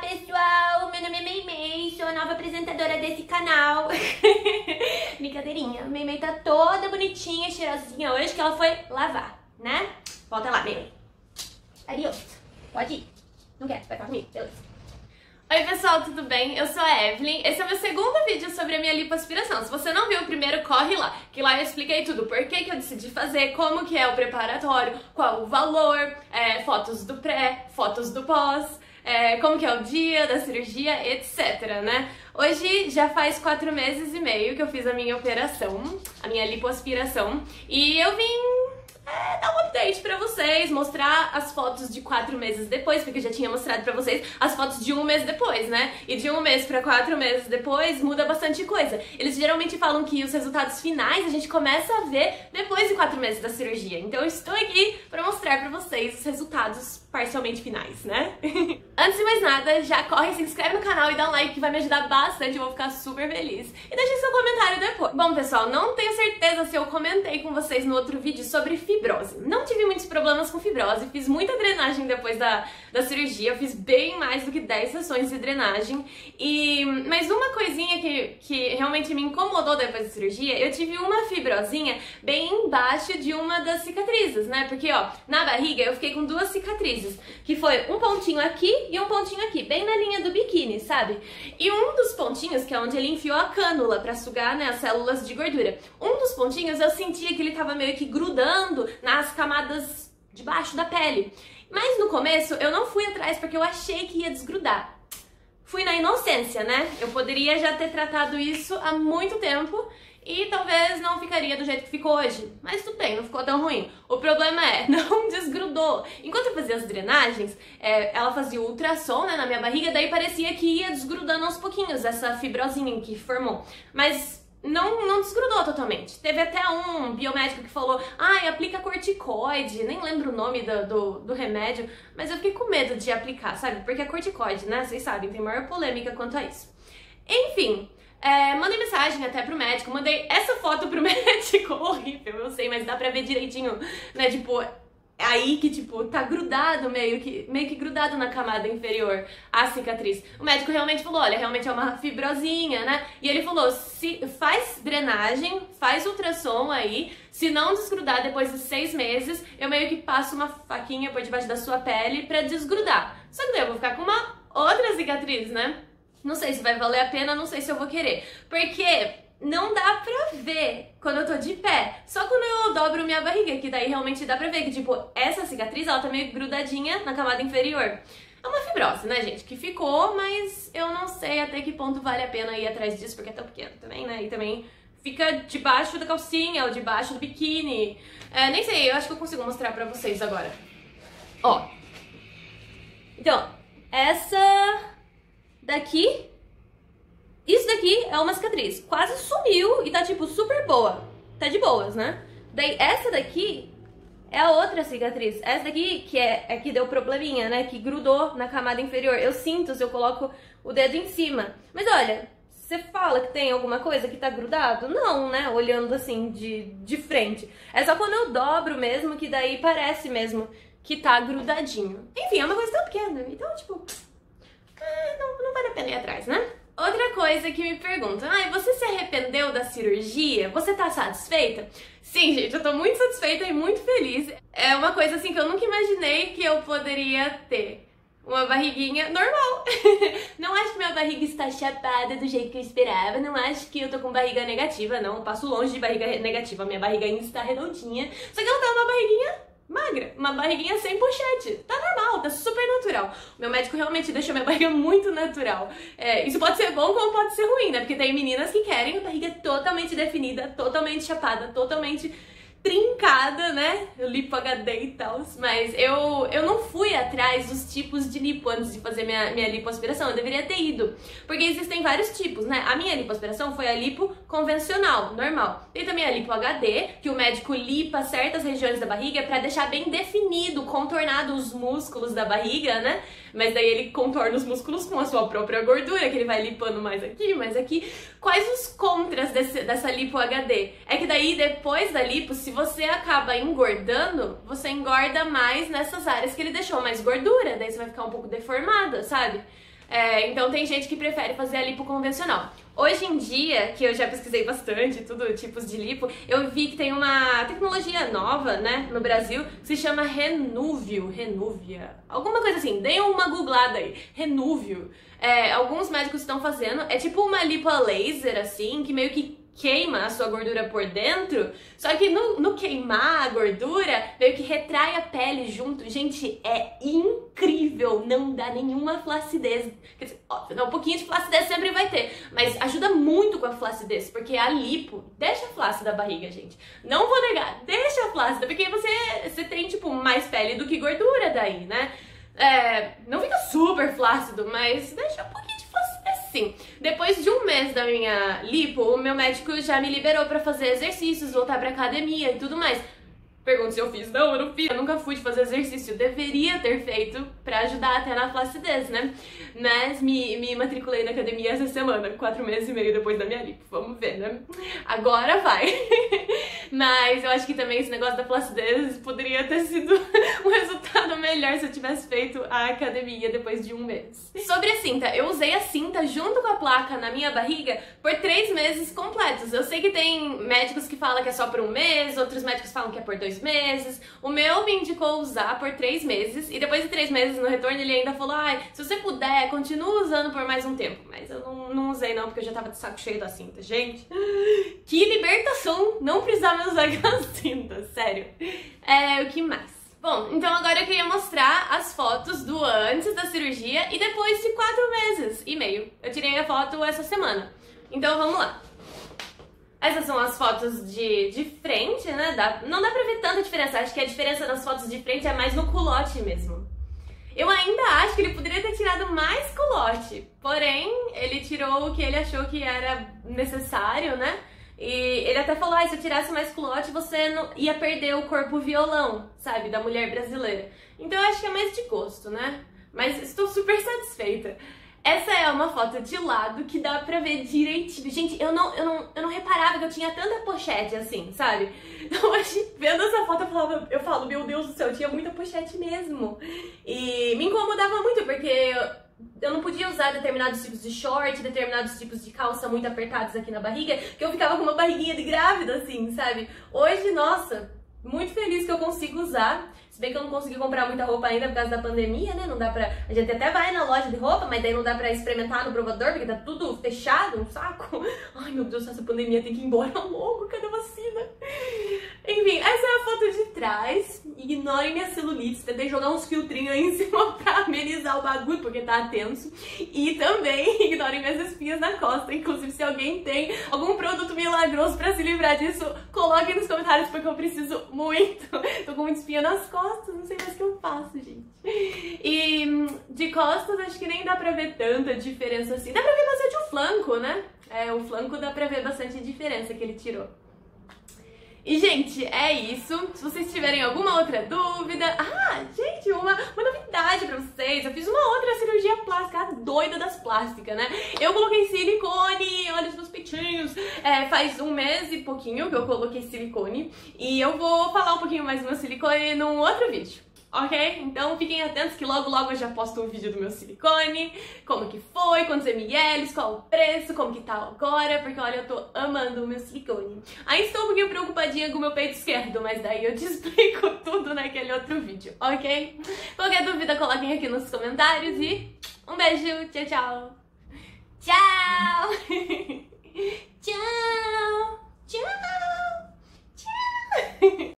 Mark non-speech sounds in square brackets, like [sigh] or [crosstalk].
pessoal, meu nome é Meimei, sou a nova apresentadora desse canal. [laughs] Brincadeirinha, Meimei tá toda bonitinha, cheirosinha hoje que ela foi lavar, né? Volta lá, Meimei. Adiós. Pode ir. Não quer, vai comigo, beleza. Oi pessoal, tudo bem? Eu sou a Evelyn. Esse é o meu segundo vídeo sobre a minha lipoaspiração. Se você não viu o primeiro, corre lá, que lá eu expliquei tudo. Por que, que eu decidi fazer, como que é o preparatório, qual o valor, é, fotos do pré, fotos do pós, é, como que é o dia da cirurgia, etc, né? Hoje já faz quatro meses e meio que eu fiz a minha operação, a minha lipoaspiração, e eu vim é, dar um update pra vocês, mostrar as fotos de quatro meses depois, porque eu já tinha mostrado pra vocês as fotos de um mês depois, né? E de um mês pra quatro meses depois muda bastante coisa. Eles geralmente falam que os resultados finais a gente começa a ver depois de quatro meses da cirurgia. Então eu estou aqui pra mostrar pra vocês os resultados parcialmente finais, né? [laughs] Antes de mais nada, já corre, se inscreve no canal e dá um like que vai me ajudar bastante, eu vou ficar super feliz. E deixe seu comentário depois. Bom, pessoal, não tenho certeza se eu comentei com vocês no outro vídeo sobre fibrose. Não tive muitos problemas com fibrose, fiz muita drenagem depois da, da cirurgia, fiz bem mais do que 10 sessões de drenagem. E Mas uma coisinha que, que realmente me incomodou depois da cirurgia, eu tive uma fibrosinha bem embaixo de uma das cicatrizes, né? Porque, ó, na barriga eu fiquei com duas cicatrizes que foi um pontinho aqui e um pontinho aqui, bem na linha do biquíni, sabe? E um dos pontinhos, que é onde ele enfiou a cânula para sugar né, as células de gordura, um dos pontinhos eu sentia que ele tava meio que grudando nas camadas de baixo da pele. Mas no começo eu não fui atrás porque eu achei que ia desgrudar. Fui na inocência, né? Eu poderia já ter tratado isso há muito tempo e talvez não ficaria do jeito que ficou hoje. Mas tudo bem, não ficou tão ruim. O problema é, [laughs] não desgrudou. Enquanto eu fazia as drenagens, é, ela fazia ultrassom né, na minha barriga, daí parecia que ia desgrudando aos pouquinhos essa fibrosinha que formou. Mas não, não desgrudou totalmente. Teve até um biomédico que falou, ai, aplica corticoide, nem lembro o nome do, do, do, remédio, mas eu fiquei com medo de aplicar, sabe? Porque é corticoide, né? Vocês sabem, tem maior polêmica quanto a isso. Enfim, é, mandei mensagem até pro médico, mandei essa foto pro [laughs] médico, horrível, eu sei, mas dá pra ver direitinho, né, tipo, aí que, tipo, tá grudado meio que, meio que grudado na camada inferior a cicatriz. O médico realmente falou, olha, realmente é uma fibrosinha, né, e ele falou, se faz drenagem, faz ultrassom aí, se não desgrudar depois de seis meses, eu meio que passo uma faquinha por debaixo da sua pele pra desgrudar. Só que daí eu vou ficar com uma outra cicatriz, né, não sei se vai valer a pena, não sei se eu vou querer. Porque não dá pra ver quando eu tô de pé. Só quando eu dobro minha barriga, que daí realmente dá pra ver que, tipo, essa cicatriz, ela tá meio grudadinha na camada inferior. É uma fibrose, né, gente? Que ficou, mas eu não sei até que ponto vale a pena ir atrás disso, porque é tão pequeno também, né? E também fica debaixo da calcinha ou debaixo do biquíni. É, nem sei, eu acho que eu consigo mostrar pra vocês agora. Ó. Então, essa daqui, isso daqui é uma cicatriz. Quase sumiu e tá, tipo, super boa. Tá de boas, né? Daí, essa daqui é a outra cicatriz. Essa daqui, que é, é que deu probleminha, né? Que grudou na camada inferior. Eu sinto se eu coloco o dedo em cima. Mas olha, você fala que tem alguma coisa que tá grudado? Não, né? Olhando assim, de, de frente. É só quando eu dobro mesmo, que daí parece mesmo que tá grudadinho. Enfim, é uma coisa tão pequena. Então, tipo não, não vale a pena ir atrás, né? Outra coisa que me perguntam, ai, você se arrependeu da cirurgia? Você tá satisfeita? Sim, gente, eu tô muito satisfeita e muito feliz. É uma coisa assim que eu nunca imaginei que eu poderia ter. Uma barriguinha normal. [laughs] não acho que minha barriga está chapada do jeito que eu esperava. Não acho que eu tô com barriga negativa, não. Eu passo longe de barriga negativa. Minha barriga ainda está redondinha. Só que ela tá uma barriguinha magra, uma barriguinha sem pochete. Tá normal, tá super natural. Meu médico realmente deixou minha [laughs] barriga muito natural. É, isso pode ser bom como pode ser ruim, né? Porque tem meninas que querem a barriga totalmente definida, totalmente chapada, totalmente trincada, né? Lipo HD e tal. Mas eu, eu não fui atrás dos tipos de lipo antes de fazer minha, minha lipoaspiração. Eu deveria ter ido. Porque existem vários tipos, né? A minha lipoaspiração foi a lipo convencional, normal. Tem também a lipo HD, que o médico lipa certas regiões da barriga para deixar bem definido, contornado os músculos da barriga, né? Mas daí ele contorna os músculos com a sua própria gordura, que ele vai lipando mais aqui, mais aqui. Quais os contras desse, dessa lipo HD? É que daí depois da lipo, se você acaba engordando, você engorda mais nessas áreas que ele deixou mais gordura, daí você vai ficar um pouco deformada, sabe? É, então tem gente que prefere fazer a lipo convencional. Hoje em dia, que eu já pesquisei bastante, tudo tipos de lipo, eu vi que tem uma tecnologia nova, né, no Brasil, que se chama Renúvio, Renúvia, alguma coisa assim, dê uma googlada aí, Renúvio. É, alguns médicos estão fazendo, é tipo uma lipo laser, assim, que meio que queima a sua gordura por dentro, só que no, no, queimar a gordura, meio que retrai a pele junto. Gente, é incrível, não dá nenhuma flacidez. Quer dizer, óbvio, um pouquinho de flacidez sempre vai ter, mas ajuda muito com a flacidez, porque a lipo deixa flácida a barriga, gente. Não vou negar, deixa flácida, porque você, você tem, tipo, mais pele do que gordura daí, né? É, não fica super flácido, mas deixa um pouquinho assim, depois de um mês da minha lipo, o meu médico já me liberou para fazer exercícios, voltar pra academia e tudo mais. Pergunta se eu fiz. Não, eu não fiz. Eu nunca fui de fazer exercício. Eu deveria ter feito pra ajudar até na flacidez, né? Mas me, me matriculei na academia essa semana, quatro meses e meio depois da minha lipo. Vamos ver, né? Agora vai. [laughs] Mas eu acho que também esse negócio da flacidez poderia ter sido [laughs] um resultado melhor se eu tivesse feito a academia depois de um mês. Sobre a cinta, eu usei a cinta junto com a placa na minha barriga por três meses completos. Eu sei que tem médicos que falam que é só por um mês, outros médicos falam que é por dois meses. O meu me indicou usar por três meses e depois de três meses no retorno ele ainda falou: ai, se você puder, continua usando por mais um tempo. Mas eu não, não usei não, porque eu já tava de saco cheio da cinta. Gente, que libertação não precisar mais usar [laughs] cinta, sério. É, o que mais? Bom, então agora eu queria mostrar as fotos do antes da cirurgia e depois de quatro meses e meio. Eu tirei a foto essa semana. Então vamos lá. Essas são as fotos de, de frente, né? Dá, não dá pra ver tanta diferença. Acho que a diferença das fotos de frente é mais no culote mesmo. Eu ainda acho que ele poderia ter tirado mais culote. Porém, ele tirou o que ele achou que era necessário, né? E ele até falou: ah, se eu tirasse mais culote, você não ia perder o corpo violão, sabe? Da mulher brasileira. Então eu acho que é mais de gosto, né? Mas estou super [laughs] satisfeita. Essa é uma foto de lado que dá pra ver direitinho. Gente, eu não, eu não, eu não reparava que eu tinha tanta pochete assim, sabe? [laughs] Hoje, vendo essa foto, eu, falava, eu falo, meu Deus do céu, eu tinha muita pochete mesmo. E me incomodava muito, porque eu não podia usar determinados tipos de short, determinados tipos de calça muito apertados aqui na barriga, que eu ficava com uma barriguinha de grávida, assim, sabe? Hoje, nossa, muito feliz que eu consigo usar. Se bem que eu não consegui comprar muita roupa ainda por causa da pandemia, né? Não dá pra. A gente até vai na loja de roupa, mas daí não dá pra experimentar no provador, porque tá tudo fechado, um saco. [laughs] Ai meu Deus, essa pandemia tem que ir embora [laughs] logo, cadê a vacina? Enfim, essa é a foto de trás. Ignorem minha celulite. Tentei jogar uns filtrinhos aí em [laughs] cima pra amenizar o bagulho, porque tá tenso. E também [laughs] ignorem minhas espinhas na costa. Inclusive, se alguém tem algum produto milagroso pra se livrar disso, coloquem nos comentários, porque eu preciso muito. [laughs] Tô com muita espinha nas costas, não sei mais o que eu faço, gente. E de costas, acho que nem dá pra ver tanta diferença assim. Dá pra ver bastante o flanco, né? É, o flanco dá pra ver bastante diferença que ele tirou. E, gente, é isso. Se vocês tiverem alguma outra dúvida... Ah, gente, uma, uma novidade pra vocês. Eu fiz uma outra cirurgia plástica, a doida das plásticas, né? Eu coloquei silicone, olha os meus peitinhos. É, faz um mês e pouquinho que eu coloquei silicone. E eu vou falar um pouquinho mais do meu silicone num outro vídeo ok? Então fiquem atentos que logo logo eu já posto um vídeo do meu silicone, como que foi, quantos ml, qual o preço, como que tá agora, porque olha, eu tô amando o meu silicone. Aí estou um pouquinho preocupadinha com o meu peito esquerdo, mas daí eu te [laughs] explico tudo naquele outro vídeo, ok? Qualquer dúvida coloquem aqui nos comentários e um beijo, tchau, tchau! Tchau! [laughs] tchau! Tchau! Tchau! [laughs]